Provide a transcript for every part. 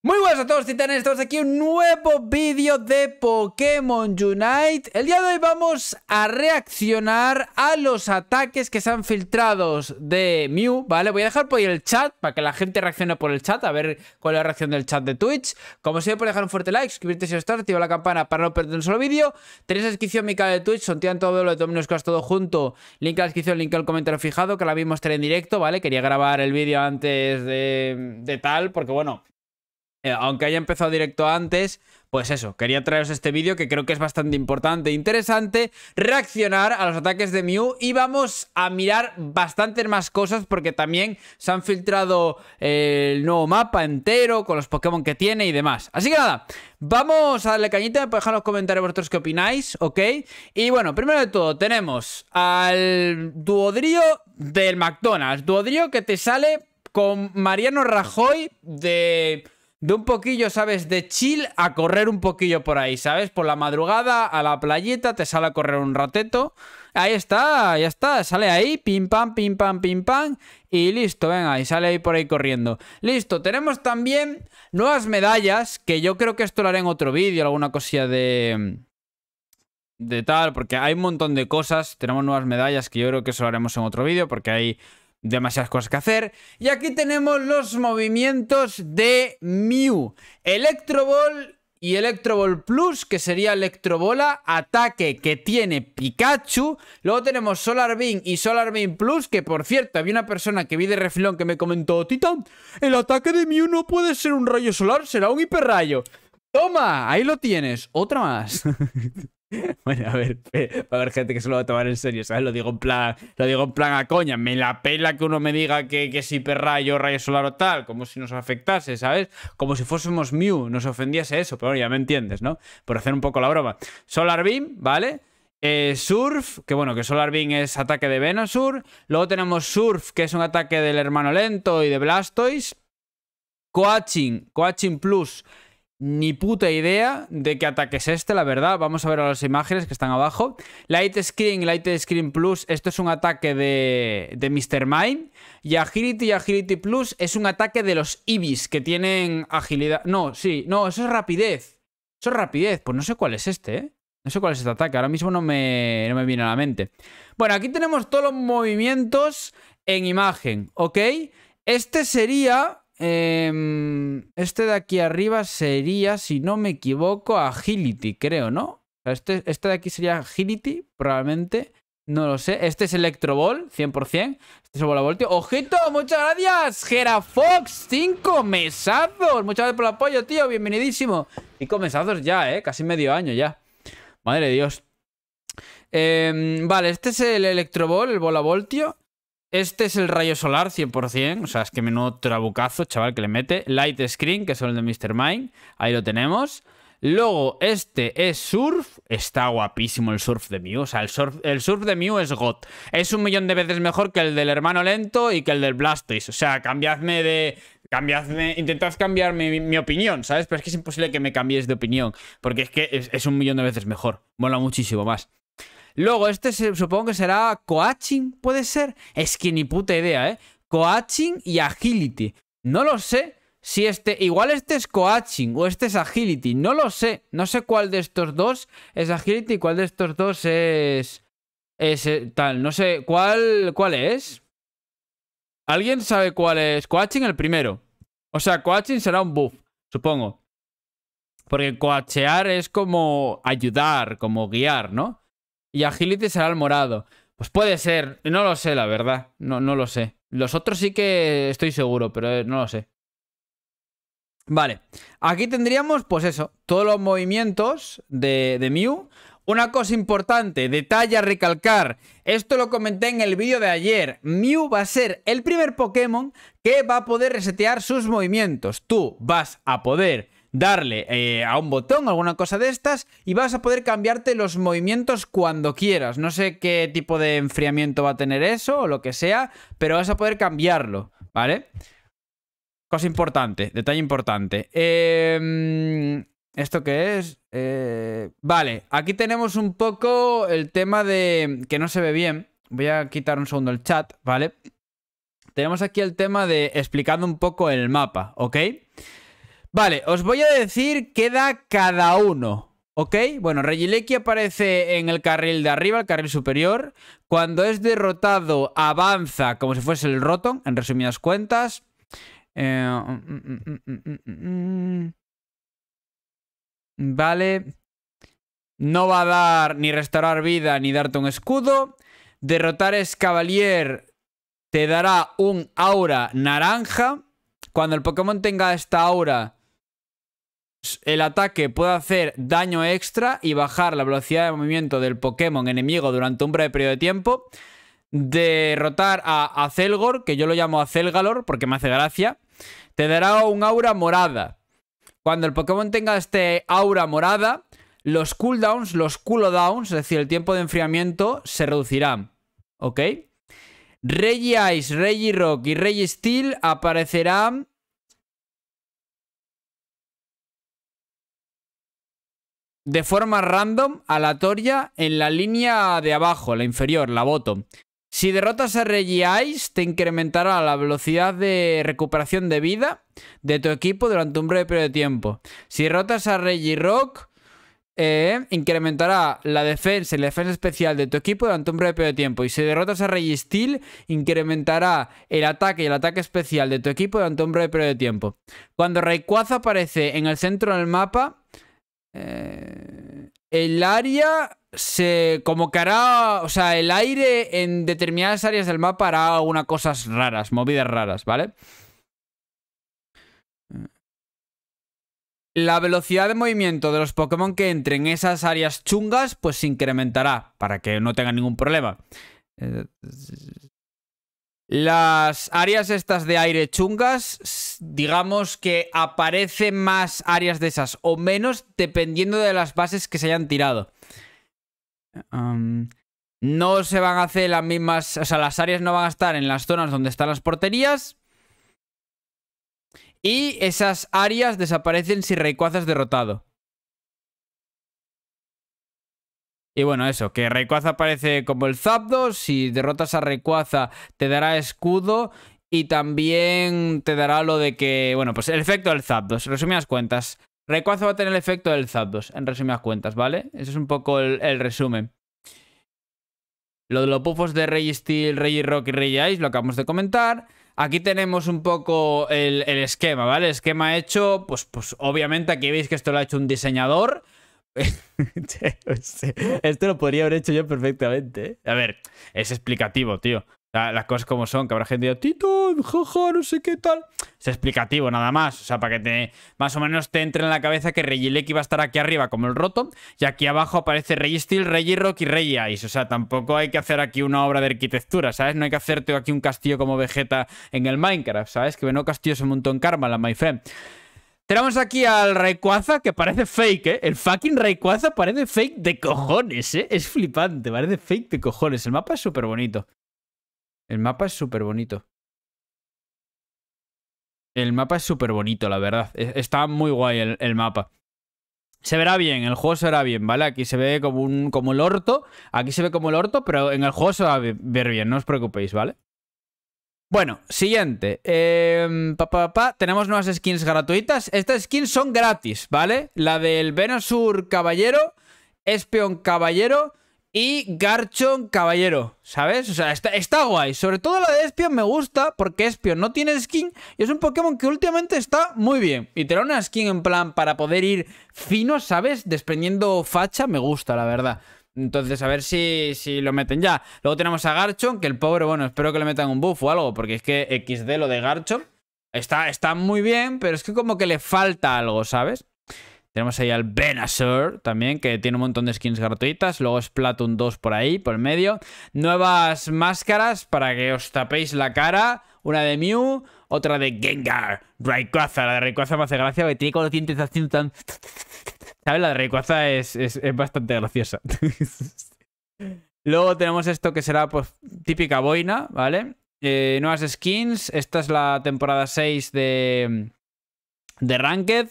Muy buenas a todos titanes, estamos aquí en un nuevo vídeo de Pokémon Unite. El día de hoy vamos a reaccionar a los ataques que se han filtrado de Mew, ¿vale? Voy a dejar por ahí el chat para que la gente reaccione por el chat A ver cuál es la reacción del chat de Twitch. Como siempre, dejar un fuerte like, suscribirte si os está, activar la campana para no perder un solo vídeo. Tenéis la descripción mi canal de Twitch, son todo lo de Dominos Cast todo junto. Link a la descripción, link al comentario fijado, que ahora mismo estaré en directo, ¿vale? Quería grabar el vídeo antes de tal, porque bueno eh, aunque haya empezado directo antes, pues eso, quería traeros este vídeo que creo que es bastante importante e interesante, reaccionar a los ataques de Mew y vamos a mirar bastantes más cosas porque también se han filtrado eh, el nuevo mapa entero con los Pokémon que tiene y demás. Así que nada, vamos a darle cañita, podéis dejar en los comentarios vosotros qué opináis, ¿ok? Y bueno, primero de todo tenemos al Duodrío del McDonald's, Duodrío que te sale con Mariano Rajoy de de un poquillo, ¿sabes? De chill a correr un poquillo por ahí, ¿sabes? Por la madrugada a la playita, te sale a correr un rateto. Ahí está, ya está, sale ahí, pim pam, pim pam, pim pam. Y listo, venga, y sale ahí por ahí corriendo. Listo, tenemos también nuevas medallas, que yo creo que esto lo haré en otro vídeo, alguna cosilla de... De tal, porque hay un montón de cosas. Tenemos nuevas medallas que yo creo que eso lo haremos en otro vídeo, porque hay demasiadas cosas que hacer. Y aquí tenemos los movimientos de Mew. Electro Ball y Electro Ball Plus, que sería Electrobola, ataque que tiene Pikachu. Luego tenemos Solar Beam y Solar Beam Plus, que por cierto, había una persona que vi de refilón que me comentó, Titan, el ataque de Mew no puede ser un rayo solar, será un hiperrayo. Toma, ahí lo tienes, otra más. Bueno, a ver, va a haber gente que se lo va a tomar en serio, ¿sabes? Lo digo en plan, lo digo en plan a coña. Me la pela que uno me diga que, que es hiperrayo, rayo solar o tal, como si nos afectase, ¿sabes? Como si fuésemos Mew, nos ofendiese eso, pero bueno, ya me entiendes, ¿no? Por hacer un poco la broma. Solar Beam, ¿vale? Eh, surf, que bueno, que Solar Beam es ataque de Venosur. Luego tenemos Surf, que es un ataque del hermano lento y de Blastoise. Coaching, Coaching Plus ni puta idea de qué ataque es este, la verdad. Vamos a ver a las imágenes que están abajo. Light Screen, Light Screen Plus, esto es un ataque de, de Mr. Mime. Y Agility y Agility Plus es un ataque de los Ibis que tienen agilidad. No, sí, no, eso es rapidez. Eso es rapidez. Pues no sé cuál es este, ¿eh? No sé cuál es este ataque. Ahora mismo no me, no me viene a la mente. Bueno, aquí tenemos todos los movimientos en imagen, ¿ok? Este sería Em, este de aquí arriba sería, si no me equivoco, Agility, creo, ¿no? Este, este de aquí sería Agility, probablemente. No lo sé. Este es Electro Ball, 100%. Este es el Voltio. ¡Ojito! ¡Muchas gracias! Gerafox, 5 mesazos. Muchas gracias por el apoyo, tío. Bienvenidísimo. 5 mesazos ya, ¿eh? Casi medio año ya. Madre de Dios. Em, vale, este es el Electro Ball, el Voltio. Este es el rayo solar 100%, o sea, es que menudo trabucazo, chaval, que le mete. Light Screen, que es el de Mr. Mind, ahí lo tenemos. Luego, este es Surf, está guapísimo el Surf de Mew, o sea, el Surf, el surf de Mew es God. Es un millón de veces mejor que el del hermano lento y que el del Blastoise, o sea, cambiadme de... Cambiadme, intentad cambiar mi, opinión, ¿sabes? Pero es que es imposible que me cambies de opinión, porque es que es, es un millón de veces mejor, mola muchísimo más. Luego, este supongo que será coaching, ¿puede ser? Es que ni puta idea, ¿eh? Coaching y agility. No lo sé si este... Igual este es coaching o este es agility. No lo sé. No sé cuál de estos dos es agility y cuál de estos dos es... Es eh, tal. No sé. ¿Cuál, cuál es? ¿Alguien sabe cuál es? Coaching el primero. O sea, coaching será un buff, supongo. Porque coachear es como ayudar, como guiar, ¿no? Y Agility será el morado. Pues puede ser, no lo sé, la verdad. No, no lo sé. Los otros sí que estoy seguro, pero eh, no lo sé. Vale, aquí tendríamos, pues eso, todos los movimientos de, de Mew. Una cosa importante, detalle a recalcar, esto lo comenté en el vídeo de ayer, Mew va a ser el primer Pokémon que va a poder resetear sus movimientos. Tú vas a poder darle eh, a un botón, alguna cosa de estas, y vas a poder cambiarte los movimientos cuando quieras. No sé qué tipo de enfriamiento va a tener eso o lo que sea, pero vas a poder cambiarlo, ¿vale? Cosa importante, detalle importante. Em, ¿Esto qué es? Eh, vale, aquí tenemos un poco el tema de que no se ve bien. Voy a quitar un segundo el chat, ¿vale? Tenemos aquí el tema de explicando un poco el mapa, ¿ok? Vale, os voy a decir qué da cada uno. ¿Ok? Bueno, Regileki aparece en el carril de arriba, el carril superior. Cuando es derrotado, avanza como si fuese el Rotom, en resumidas cuentas. Eh, vale. No va a dar ni restaurar vida ni darte un escudo. Derrotar es Cavalier te dará un aura naranja. Cuando el Pokémon tenga esta aura, el ataque puede hacer daño extra y bajar la velocidad de movimiento del Pokémon enemigo durante un breve periodo de tiempo. Derrotar a Acelgor, que yo lo llamo Acelgalor porque me hace gracia, te dará un aura morada. Cuando el Pokémon tenga este aura morada, los cooldowns, los cooldowns, es decir, el tiempo de enfriamiento, se reducirán. ¿Ok? Reggie Ice, Reggie Rock y Reggie Steel aparecerán de forma random, aleatoria, en la línea de abajo, la inferior, la bottom. Si derrotas a Reggie Ice, te incrementará la velocidad de recuperación de vida de tu equipo durante un breve periodo de tiempo. Si derrotas a Reggie Rock, eh, incrementará la defensa y la defensa especial de tu equipo durante un breve periodo de tiempo. Y si derrotas a Rey Steel, incrementará el ataque y el ataque especial de tu equipo durante un breve periodo de tiempo. Cuando Rayquaza aparece en el centro del mapa, eh, el área se como que hará, o sea, el aire en determinadas áreas del mapa hará algunas cosas raras, movidas raras, ¿vale? La velocidad de movimiento de los Pokémon que entren en esas áreas chungas, pues se incrementará para que no tengan ningún problema. Las áreas estas de aire chungas, digamos que aparecen más áreas de esas o menos dependiendo de las bases que se hayan tirado. no se van a hacer las mismas, o sea, las áreas no van a estar en las zonas donde están las porterías, y esas áreas desaparecen si Rayquaza es derrotado. Y bueno, eso, que Rayquaza aparece como el Zapdos. Si derrotas a Rayquaza te dará escudo. Y también te dará lo de que, bueno, pues el efecto del Zapdos. Resumidas cuentas. Rayquaza va a tener el efecto del Zapdos, en resumidas cuentas, ¿vale? Ese es un poco el, resumen. Lo de los buffos de Rey Steel, Rey Rock y Rey Ice lo acabamos de comentar. Aquí tenemos un poco el, esquema, ¿vale? El esquema hecho, pues, pues obviamente aquí veis que esto lo ha hecho un diseñador. esto lo podría haber hecho yo perfectamente. ¿eh? A ver, es explicativo, tío las cosas como son, que habrá gente que diga, Tito, jaja, no sé qué tal. Es explicativo, nada más. O sea, para que te, más o menos te entre en la cabeza que Regileki va a estar aquí arriba como el roto, y aquí abajo aparece Rey Steel, Rey Rock y Rey Ice. O sea, tampoco hay que hacer aquí una obra de arquitectura, ¿sabes? No hay que hacerte aquí un castillo como Vegeta en el Minecraft, ¿sabes? Que no castillo se montó en Karma, la my friend. Tenemos aquí al Rayquaza que parece fake, ¿eh? El fucking Rayquaza parece fake de cojones, ¿eh? Es flipante, parece fake de cojones. El mapa es súper bonito. El mapa es súper bonito. El mapa es súper bonito, la verdad. E, está muy guay el, mapa. Se verá bien, el juego se verá bien, ¿vale? Aquí se ve como, un, como el orto. Aquí se ve como el orto, pero en el juego se va a ver bien, no os preocupéis, ¿vale? Bueno, siguiente. Eh, Tenemos nuevas skins gratuitas. Estas skins son gratis, ¿vale? La del Venasur Caballero, Espion Caballero y Garchon Caballero, ¿sabes? O sea, está, guay. Sobre todo la de Espion me gusta porque Espion no tiene skin y es un Pokémon que últimamente está muy bien. Y tener una skin en plan para poder ir fino, ¿sabes? Desprendiendo facha, me gusta, la verdad. Entonces, a ver si, si lo meten ya. Luego tenemos a Garchon, que el pobre, bueno, espero que le metan un buff o algo, porque es que XD lo de Garchon está, está muy bien, pero es que como que le falta algo, ¿sabes? Tenemos ahí al Venusaur también, que tiene un montón de skins gratuitas. Luego Splatoon 2 por ahí, por el medio. Nuevas máscaras para que os tapéis la cara. Una de Mew, otra de Gengar. Rayquaza, la de Rayquaza me hace gracia porque tiene con los dientes tan... ¿Sabes? La de Rayquaza es, es, bastante graciosa. Luego tenemos esto que será pues típica boina, ¿vale? Eh, nuevas skins. Esta es la temporada 6 de, de Ranked.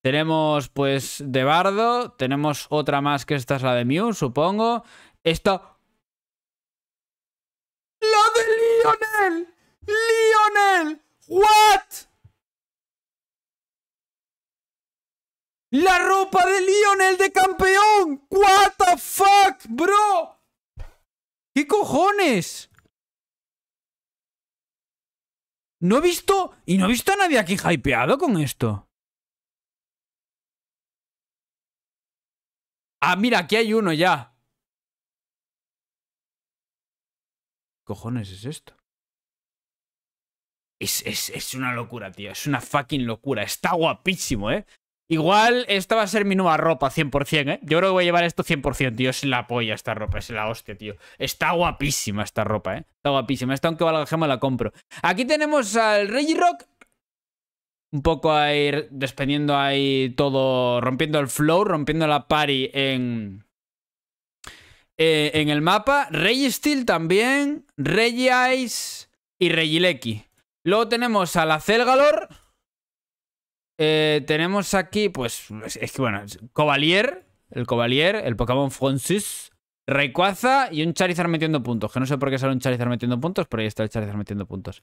Tenemos, pues, de Bardo. Tenemos otra más que esta es la de Mew, supongo. Esta... ¡La de Lionel! ¡Lionel! ¿What? ¡La ropa de Lionel de campeón! ¿What the fuck, bro? ¿Qué cojones? No he visto... Y no he visto a nadie aquí hypeado con esto. Ah, mira, aquí hay uno ya. ¿Qué cojones es esto? Es, es, es, una locura, tío. Es una fucking locura. Está guapísimo, ¿eh? Igual esta va a ser mi nueva ropa 100%, ¿eh? Yo creo que voy a llevar esto 100%, tío. Es la polla esta ropa, es la hostia, tío. Está guapísima esta ropa, ¿eh? Está guapísima. Esta aunque valga gema la compro. Aquí tenemos al Reggie Rock. Un poco ahí despendiendo ahí todo, rompiendo el flow, rompiendo la party en... Eh, en el mapa. Reggie Steel también. Reggie Ice y Reggie Lecky. Luego tenemos a la Celgalor. Eh, tenemos aquí, pues, es que bueno, Covalier, el Covalier, el Pokémon Francis, Rayquaza y un Charizard metiendo puntos. Que no sé por qué sale un Charizard metiendo puntos, pero ahí está el Charizard metiendo puntos.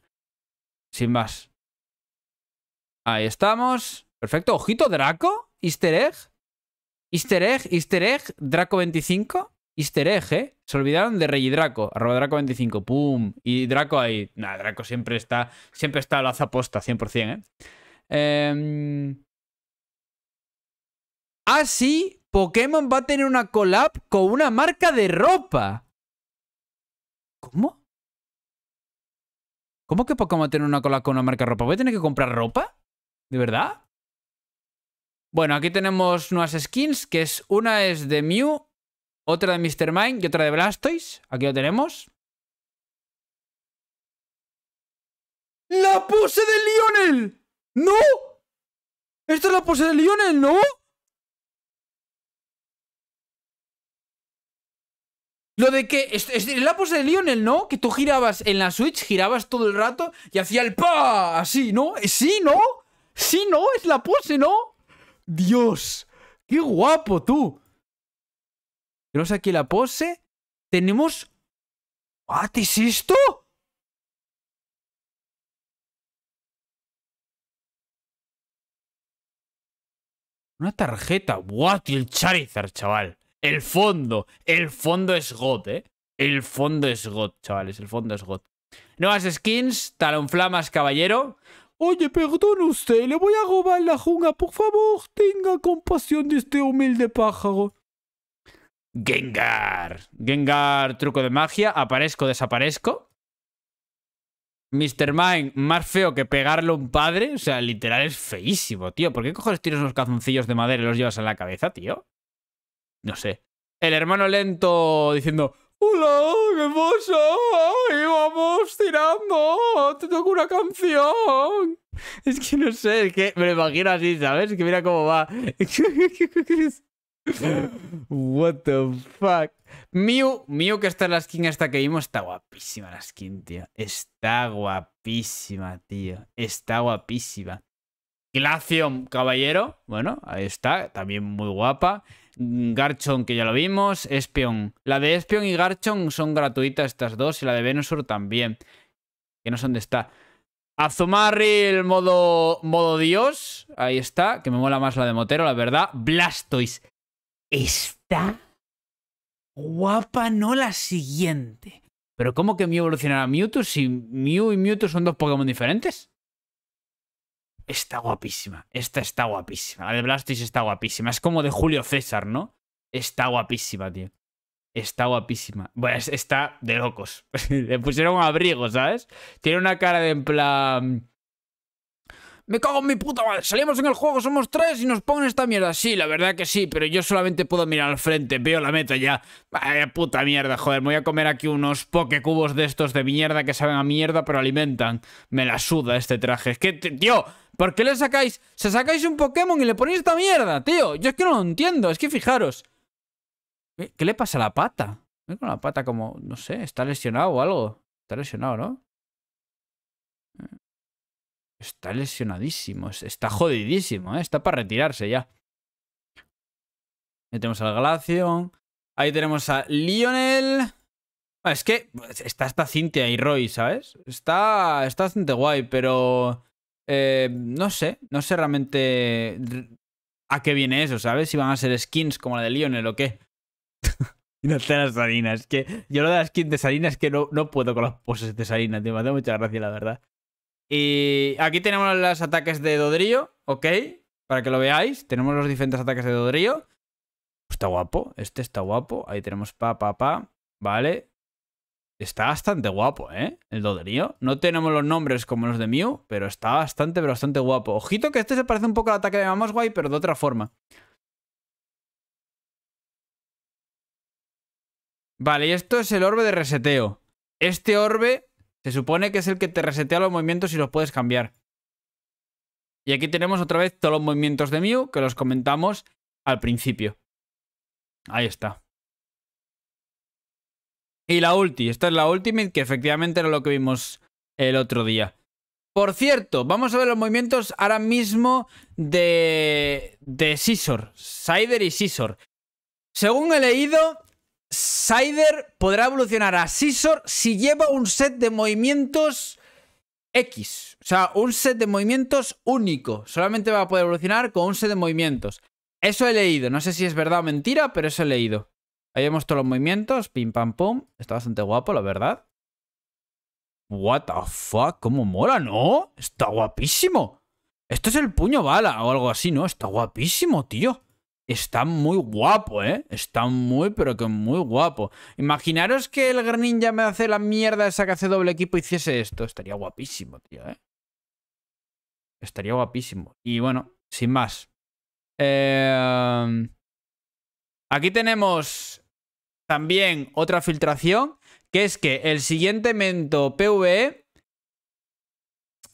Sin más. Ahí estamos. Perfecto. Ojito, Draco. Easter egg. Easter egg, Easter egg, Draco 25. Easter egg, ¿eh? Se olvidaron de Rey Draco. Arroba Draco 25. ¡Pum! Y Draco ahí. Nah, Draco siempre está. Siempre está lo hace aposta, 100%, ¿eh? Eh... Ah, sí, Pokémon va a tener una collab con una marca de ropa. ¿Cómo? ¿Cómo que Pokémon va a tener una collab con una marca de ropa? ¿Voy a tener que comprar ropa? ¿De verdad? Bueno, aquí tenemos nuevas skins, que es una es de Mew, otra de Mr. Mime y otra de Blastoise. Aquí lo tenemos. ¡La pose de Lionel! ¡No! Esta es la pose de Lionel, ¿no? Lo de que... Es, la pose de Lionel, ¿no? Que tú girabas en la Switch, girabas todo el rato y hacía el pa así, ¿no? Eh, sí, ¿no? Sí, ¿no? Es la pose, ¿no? Dios. Qué guapo, tú. Tenemos aquí la pose. Tenemos... ¿What es esto? Una tarjeta. What? Y el Charizard, chaval. El fondo. El fondo es God, ¿eh? El fondo es God, chavales. El fondo es God. Nuevas skins. Talonflamas, caballero. Oye, perdón usted. Le voy a robar la junga. Por favor, tenga compasión de este humilde pájaro. Gengar. Gengar, truco de magia. Aparezco, desaparezco. Mr. Mime, más feo que pegarle a un padre. O sea, literal es feísimo, tío. ¿Por qué coges tiras unos calzoncillos de madera y los llevas en la cabeza, tío? No sé. El hermano lento diciendo... Hola, ¿qué pasa? Ahí vamos tirando. Te toco una canción. Es que no sé, es que me lo imagino así, ¿sabes? Que mira cómo va. What the fuck. Mew, Mew que está la skin esta que vimos, está guapísima la skin, tío. Está guapísima, tío. Está guapísima. Glaceon Caballero, bueno, ahí está, también muy guapa. Garchon, que ya lo vimos. Espion. La de Espion y Garchon son gratuitas estas dos. Y la de Venusaur también. Que no sé dónde está. Azumarri, modo, modo Dios. Ahí está. Que me mola más la de Motero, la verdad. Blastoise. Está guapa, no la siguiente. Pero ¿cómo que Mew evolucionará a Mewtwo si Mew y Mewtwo son dos Pokémon diferentes? Está guapísima. Esta está guapísima. La de Blastoise está guapísima. Es como de Julio César, ¿no? Está guapísima, tío. Está guapísima. Bueno, está de locos. Le pusieron un abrigo, ¿sabes? Tiene una cara de en plan... Me cago en mi puta madre. Salimos en el juego, somos tres y nos ponen esta mierda. Sí, la verdad que sí, pero yo solamente puedo mirar al frente. Veo la meta ya. Vaya puta mierda, joder. Me voy a comer aquí unos pokecubos de estos de mierda que saben a mierda, pero alimentan. Me la suda este traje. Es que, tío, ¿por qué le sacáis? Se sacáis un Pokémon y le ponéis esta mierda, tío. Yo es que no lo entiendo. Es que fijaros. ¿Qué le pasa a la pata? Con la pata como, no sé, está lesionado o algo. Está lesionado, ¿no? Está lesionadísimo. Está jodidísimo, ¿eh? Está para retirarse ya. Ahí tenemos al Glaceon. Ahí tenemos a Lionel. Ah, es que está esta Cintia y Roy, ¿sabes? Está, está bastante guay, pero... Eh, no sé. No sé realmente... a qué viene eso, ¿sabes? Si van a ser skins como la de Lionel o qué. y no te las Salinas. Que yo lo de las skins de Salina es que no, no puedo con las poses de Salina, tío. Me hace mucha gracia, la verdad. Y aquí tenemos los ataques de Dodrio, ¿ok? Para que lo veáis. Tenemos los diferentes ataques de Dodrio. Está guapo. Este está guapo. Ahí tenemos pa, pa, pa. Vale. Está bastante guapo, ¿eh? El Dodrio. No tenemos los nombres como los de Mew, pero está bastante, pero bastante guapo. Ojito que este se parece un poco al ataque de Mamoswai, pero de otra forma. Vale, y esto es el orbe de reseteo. Este orbe se supone que es el que te resetea los movimientos y los puedes cambiar. Y aquí tenemos otra vez todos los movimientos de Mew que los comentamos al principio. Ahí está. Y la ulti. Esta es la ultimate que efectivamente era lo que vimos el otro día. Por cierto, vamos a ver los movimientos ahora mismo de, de Scissor. Sider y Scissor. Según he leído, Sider podrá evolucionar a Scissor si lleva un set de movimientos X. O sea, un set de movimientos único. Solamente va a poder evolucionar con un set de movimientos. Eso he leído. No sé si es verdad o mentira, pero eso he leído. Ahí vemos todos los movimientos. Pim, pam, pum. Está bastante guapo, la verdad. What the fuck. ¿Cómo mola, no? Está guapísimo. Esto es el puño bala o algo así, ¿no? Está guapísimo, tío. Está muy guapo, ¿eh? Está muy, pero que muy guapo. Imaginaros que el Greninja me hace la mierda esa que hace doble equipo hiciese esto. Estaría guapísimo, tío, ¿eh? Estaría guapísimo. Y bueno, sin más. Eh... Aquí tenemos también otra filtración, que es que el siguiente mento PvE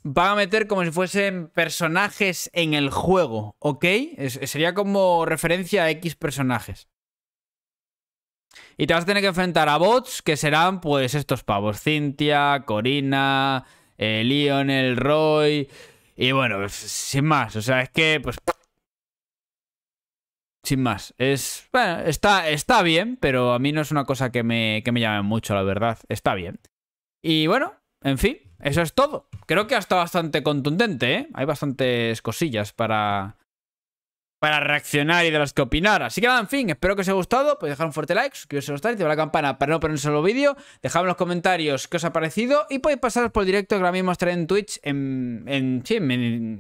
van a meter como si fuesen personajes en el juego, ¿ok? sería como referencia a X personajes. Y te vas a tener que enfrentar a bots que serán pues estos pavos. Cintia, Corina, eh, Lionel, Roy. Y bueno, pues, sin más. O sea, es que pues... Sin más. Es... Está, está bien, pero a mí no es una cosa que me, que me llame mucho, la verdad. Está bien. Y bueno, en fin, eso es todo. Creo que ha estado bastante contundente, ¿eh? Hay bastantes cosillas para, para reaccionar y de las que opinar. Así que nada, en fin, espero que os haya gustado. Podéis dejar un fuerte like, suscribiros a los y activar la campana para no perderse el vídeo. Dejadme en los comentarios qué os ha parecido y podéis pasaros por el directo que ahora mismo estaré en Twitch, en, en,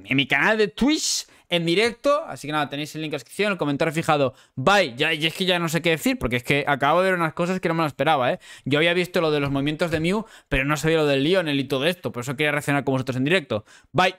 en mi canal de Twitch en directo. Así que nada, tenéis el link en la descripción, el comentario fijado. Bye. Ya, y es que ya no sé qué decir, porque es que acabo de ver unas cosas que no me lo esperaba, ¿eh? Yo había visto lo de los movimientos de Mew, pero no sabía lo del Lionel y todo esto. Por eso quería reaccionar con vosotros en directo. Bye.